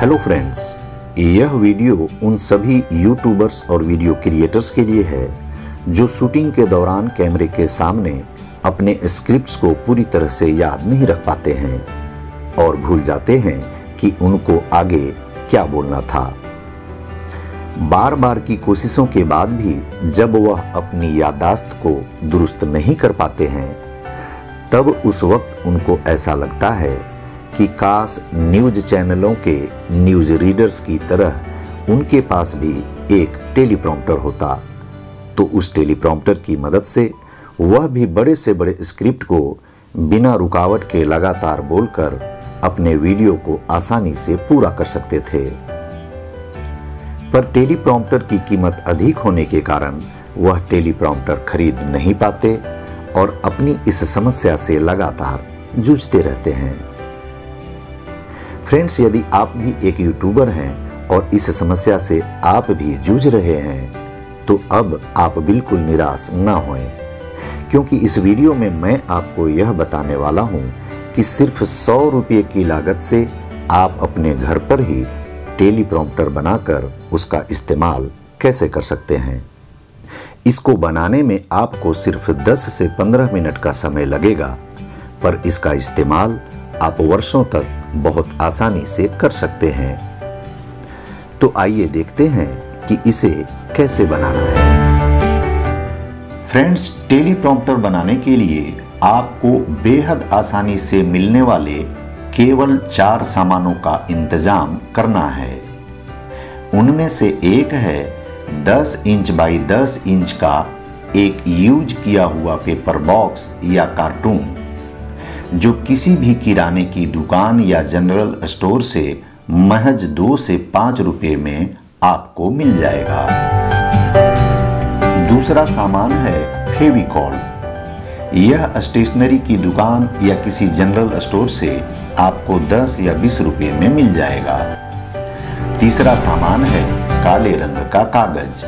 Hello friends यह video उन सभी यूट्यूबर्स और वीडियो क्रिएटर्स के लिए है, जो शूटिंग के दौरान कैमरे के सामने अपने स्क्रिप्ट्स को पूरी तरह से याद नहीं रख पाते हैं और भूल जाते हैं कि उनको आगे क्या बोलना था। बार बार की कोशिशों के बाद भी जब वह अपनी यादाश्त को दुरुस्त नहीं कर पाते हैं, तब उस वक्त उनको ऐसा लगता है कि काश न्यूज़ चैनलों के न्यूज़ रीडर्स की तरह उनके पास भी एक टेलीप्रॉम्प्टर होता। तो उस टेलीप्रॉम्प्टर की मदद से वह भी बड़े से बड़े स्क्रिप्ट को बिना रुकावट के लगातार बोलकर अपने वीडियो को आसानी से पूरा कर सकते थे। पर टेलीप्रॉम्प्टर की कीमत अधिक होने के कारण वह टेलीप्रॉम्प्टर खरीद नहीं पाते और अपनी इस समस्या से लगातार जूझते रहते हैं। फ्रेंड्स यदि आप भी एक यूट्यूबर हैं और इस समस्या से आप भी जूझ रहे हैं तो अब आप बिल्कुल निराश ना होएँ। क्योंकि इस वीडियो में मैं आपको यह बताने वाला हूँ कि सिर्फ़ सौ रुपये की लागत से आप अपने घर पर ही टेलीप्रॉम्प्टर बनाकर उसका इस्तेमाल कैसे कर सकते हैं। इसको बनाने में आपको सिर्फ़ 10 से 15 मिनट का समय लगेगा, पर इसका इस्तेमाल आप वर्षों तक बहुत आसानी से कर सकते हैं। तो आइए देखते हैं कि इसे कैसे बनाना है। फ्रेंड्स, टेलीप्रॉम्प्टर बनाने के लिए आपको बेहद आसानी से मिलने वाले केवल चार सामानों का इंतज़ाम करना है। उनमें से एक है 10 इंच बाई 10 इंच का एक यूज़ किया हुआ पेपर बॉक्स या कार्टून। जो किसी भी किराने की दुकान या जनरल स्टोर से महज दो से पाँच रुपए में आपको मिल जाएगा। दूसरा सामान है फेविकॉल। यह स्टेशनरी की दुकान या किसी जनरल स्टोर से आपको 10 या 20 रुपए में मिल जाएगा। तीसरा सामान है काले रंग का कागज़।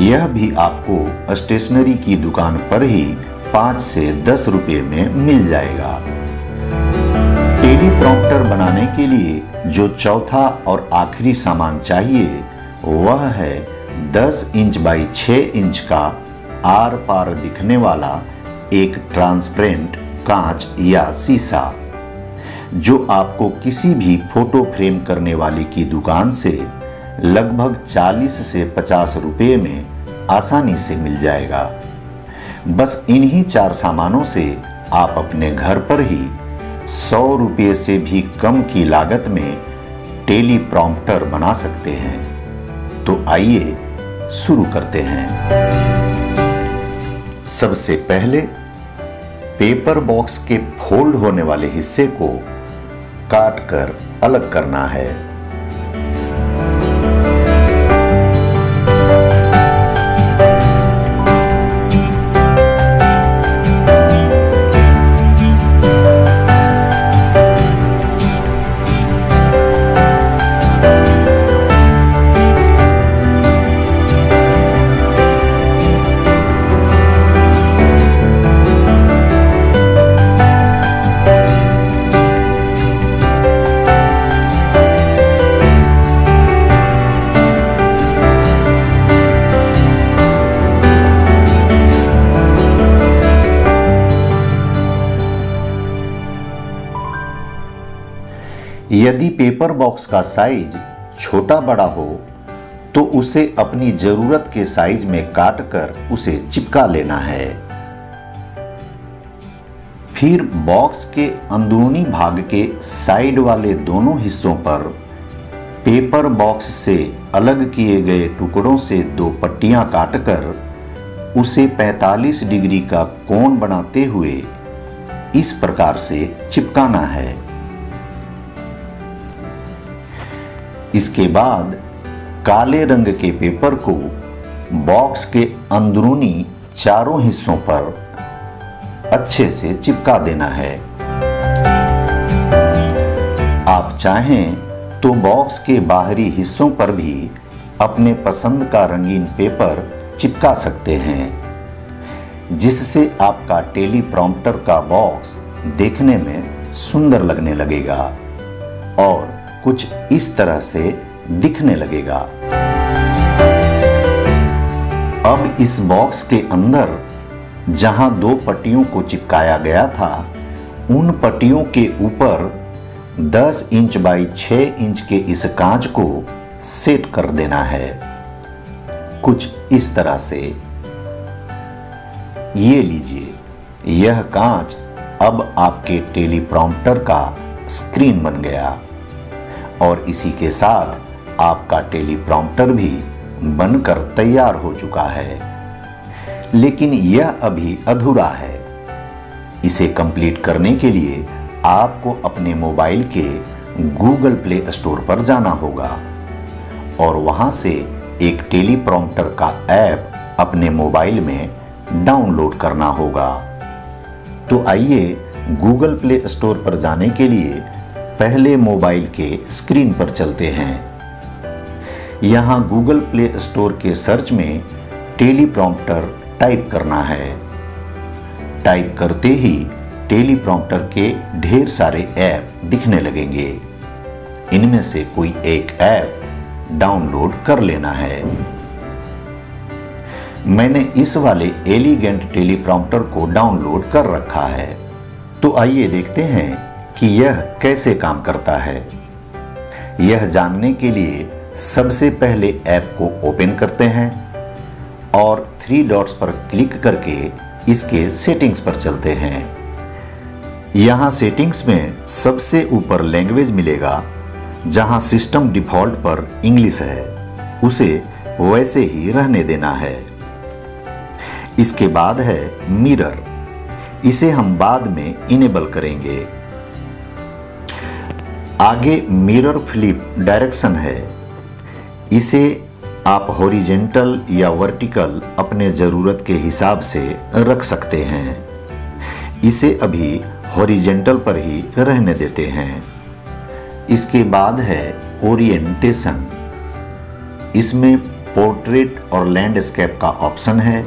यह भी आपको स्टेशनरी की दुकान पर ही पाँच से दस रुपए में मिल जाएगा। टेलीप्रॉम्प्टर बनाने के लिए जो चौथा और आखिरी सामान चाहिए, वह है 10 इंच बाई 6 इंच का आर पार दिखने वाला एक ट्रांसपेरेंट कांच या शीशा, जो आपको किसी भी फ़ोटो फ्रेम करने वाले की दुकान से लगभग 40 से 50 रुपए में आसानी से मिल जाएगा। बस इन्हीं चार सामानों से आप अपने घर पर ही सौ रुपये से भी कम की लागत में टेलीप्रॉम्प्टर बना सकते हैं। तो आइए शुरू करते हैं। सबसे पहले पेपर बॉक्स के फोल्ड होने वाले हिस्से को काट कर अलग करना है। यदि पेपर बॉक्स का साइज़ छोटा बड़ा हो तो उसे अपनी ज़रूरत के साइज़ में काट कर उसे चिपका लेना है। फिर बॉक्स के अंदरूनी भाग के साइड वाले दोनों हिस्सों पर पेपर बॉक्स से अलग किए गए टुकड़ों से दो पट्टियाँ काटकर उसे 45 डिग्री का कोण बनाते हुए इस प्रकार से चिपकाना है। इसके बाद काले रंग के पेपर को बॉक्स के अंदरूनी चारों हिस्सों पर अच्छे से चिपका देना है। आप चाहें तो बॉक्स के बाहरी हिस्सों पर भी अपने पसंद का रंगीन पेपर चिपका सकते हैं, जिससे आपका टेलीप्रॉम्प्टर का बॉक्स देखने में सुंदर लगने लगेगा और कुछ इस तरह से दिखने लगेगा। अब इस बॉक्स के अंदर, जहाँ दो पट्टियों को चिपकाया गया था, उन पट्टियों के ऊपर 10 इंच बाई 6 इंच के इस कांच को सेट कर देना है। कुछ इस तरह से। ये लीजिए, यह कांच अब आपके टेलीप्रॉम्प्टर का स्क्रीन बन गया। और इसी के साथ आपका टेलीप्रॉम्प्टर भी बनकर तैयार हो चुका है। लेकिन यह अभी अधूरा है। इसे कंप्लीट करने के लिए आपको अपने मोबाइल के गूगल प्ले स्टोर पर जाना होगा और वहाँ से एक टेलीप्रॉम्प्टर का ऐप अपने मोबाइल में डाउनलोड करना होगा। तो आइए गूगल प्ले स्टोर पर जाने के लिए पहले मोबाइल के स्क्रीन पर चलते हैं। यहाँ गूगल प्ले स्टोर के सर्च में टेलीप्रॉम्प्टर टाइप करना है। टाइप करते ही टेलीप्रॉम्प्टर के ढेर सारे ऐप दिखने लगेंगे। इनमें से कोई एक ऐप डाउनलोड कर लेना है। मैंने इस वाले एलिगेंट टेलीप्रॉम्प्टर को डाउनलोड कर रखा है। तो आइए देखते हैं कि यह कैसे काम करता है। यह जानने के लिए सबसे पहले ऐप को ओपन करते हैं और थ्री डॉट्स पर क्लिक करके इसके सेटिंग्स पर चलते हैं। यहाँ सेटिंग्स में सबसे ऊपर लैंग्वेज मिलेगा, जहाँ सिस्टम डिफ़ॉल्ट पर इंग्लिश है। उसे वैसे ही रहने देना है। इसके बाद है मिरर। इसे हम बाद में इनेबल करेंगे। आगे मिरर फ्लिप डायरेक्शन है। इसे आप हॉरिजेंटल या वर्टिकल अपने ज़रूरत के हिसाब से रख सकते हैं। इसे अभी हॉरिजेंटल पर ही रहने देते हैं। इसके बाद है ओरिएंटेशन इसमें पोर्ट्रेट और लैंडस्केप का ऑप्शन है।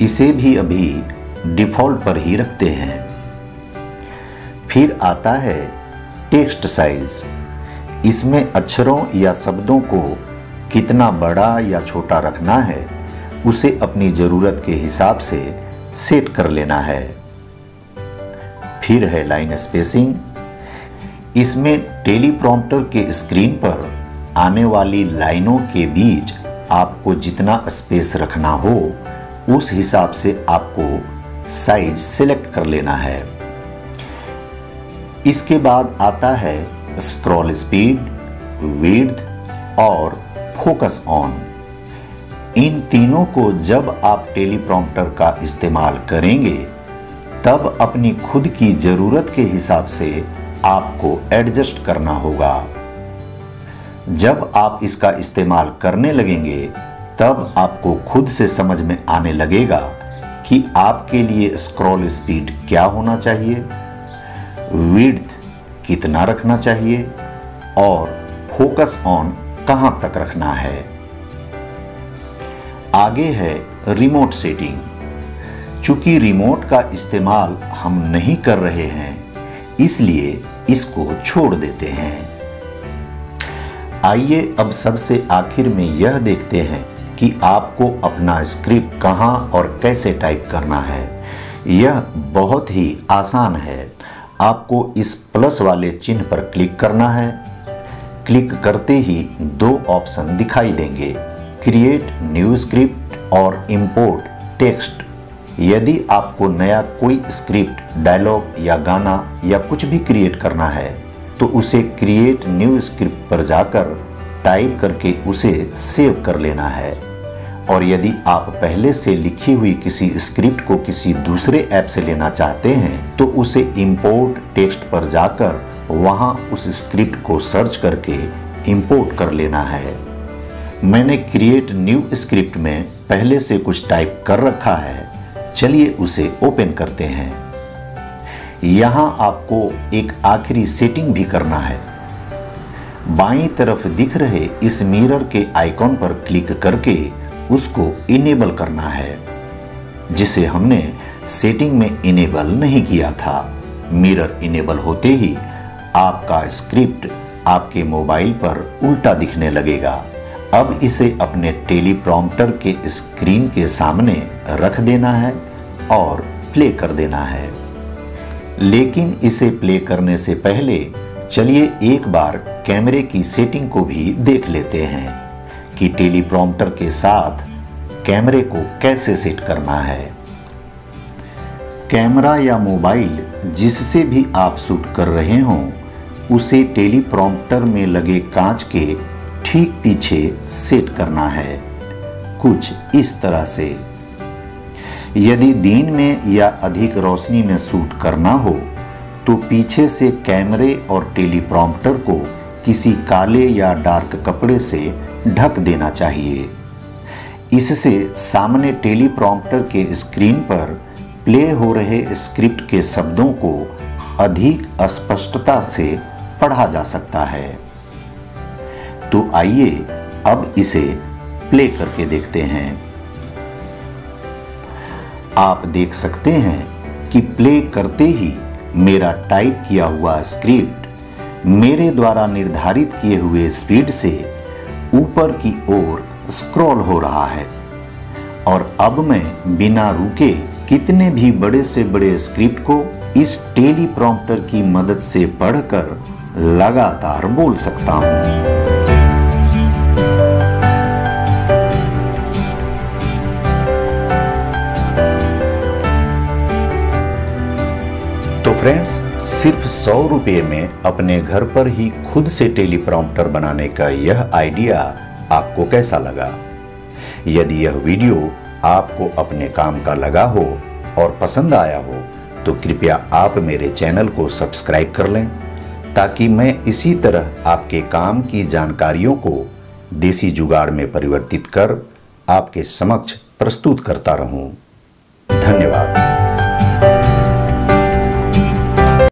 इसे भी अभी डिफ़ॉल्ट पर ही रखते हैं। फिर आता है टेक्स्ट साइज़। इसमें अक्षरों या शब्दों को कितना बड़ा या छोटा रखना है, उसे अपनी ज़रूरत के हिसाब से सेट कर लेना है। फिर है लाइन स्पेसिंग। इसमें टेलीप्रॉम्प्टर के स्क्रीन पर आने वाली लाइनों के बीच आपको जितना स्पेस रखना हो, उस हिसाब से आपको साइज़ सिलेक्ट कर लेना है। इसके बाद आता है स्क्रॉल स्पीड विड्थ और फोकस ऑन इन तीनों को जब आप टेलीप्रॉम्प्टर का इस्तेमाल करेंगे, तब अपनी खुद की ज़रूरत के हिसाब से आपको एडजस्ट करना होगा। जब आप इसका इस्तेमाल करने लगेंगे, तब आपको खुद से समझ में आने लगेगा कि आपके लिए स्क्रॉल स्पीड क्या होना चाहिए। विड्थ कितना रखना चाहिए और फोकस ऑन कहाँ तक रखना है? आगे है रिमोट सेटिंग। चूँकि रिमोट का इस्तेमाल हम नहीं कर रहे हैं, इसलिए इसको छोड़ देते हैं। आइए अब सबसे आखिर में यह देखते हैं कि आपको अपना स्क्रिप्ट कहाँ और कैसे टाइप करना है। यह बहुत ही आसान है। आपको इस प्लस वाले चिन्ह पर क्लिक करना है। क्लिक करते ही दो ऑप्शन दिखाई देंगे। क्रिएट न्यू स्क्रिप्ट और इंपोर्ट टेक्स्ट। यदि आपको नया कोई स्क्रिप्ट, डायलॉग या गाना या कुछ भी क्रिएट करना है तो उसे क्रिएट न्यू स्क्रिप्ट पर जाकर टाइप करके उसे सेव कर लेना है। और यदि आप पहले से लिखी हुई किसी स्क्रिप्ट को किसी दूसरे ऐप से लेना चाहते हैं तो उसे इंपोर्ट टेक्स्ट पर जाकर वहाँ उस स्क्रिप्ट को सर्च करके इंपोर्ट कर लेना है। मैंने क्रिएट न्यू स्क्रिप्ट में पहले से कुछ टाइप कर रखा है। चलिए उसे ओपन करते हैं। यहाँ आपको एक आखिरी सेटिंग भी करना है। बाईं तरफ़ दिख रहे इस मिरर के आइकॉन पर क्लिक करके उसको इनेबल करना है, जिसे हमने सेटिंग में इनेबल नहीं किया था। मिरर इनेबल होते ही आपका स्क्रिप्ट आपके मोबाइल पर उल्टा दिखने लगेगा। अब इसे अपने टेलीप्रॉम्प्टर के स्क्रीन के सामने रख देना है और प्ले कर देना है। लेकिन इसे प्ले करने से पहले चलिए एक बार कैमरे की सेटिंग को भी देख लेते हैं। कि टेलीप्रॉम्प्टर के साथ कैमरे को कैसे सेट करना है? कैमरा या मोबाइल जिससे भी आप शूट कर रहे हों, उसे टेलीप्रॉम्प्टर में लगे कांच के ठीक पीछे सेट करना है। कुछ इस तरह से। यदि दिन में या अधिक रोशनी में शूट करना हो तो पीछे से कैमरे और टेलीप्रॉम्प्टर को किसी काले या डार्क कपड़े से ढक देना चाहिए। इससे सामने टेलीप्रॉम्प्टर के स्क्रीन पर प्ले हो रहे स्क्रिप्ट के शब्दों को अधिक स्पष्टता से पढ़ा जा सकता है। तो आइए अब इसे प्ले करके देखते हैं। आप देख सकते हैं कि प्ले करते ही मेरा टाइप किया हुआ स्क्रिप्ट मेरे द्वारा निर्धारित किए हुए स्पीड से ऊपर की ओर स्क्रॉल हो रहा है। और अब मैं बिना रुके कितने भी बड़े से बड़े स्क्रिप्ट को इस टेलीप्रॉम्प्टर की मदद से पढ़कर लगातार बोल सकता हूँ। तो फ्रेंड्स सिर्फ़ सौ रुपये में अपने घर पर ही खुद से टेलीप्रॉम्प्टर बनाने का यह आइडिया आपको कैसा लगा? यदि यह वीडियो आपको अपने काम का लगा हो और पसंद आया हो तो कृपया आप मेरे चैनल को सब्सक्राइब कर लें, ताकि मैं इसी तरह आपके काम की जानकारियों को देसी जुगाड़ में परिवर्तित कर आपके समक्ष प्रस्तुत करता रहूँ। धन्यवाद।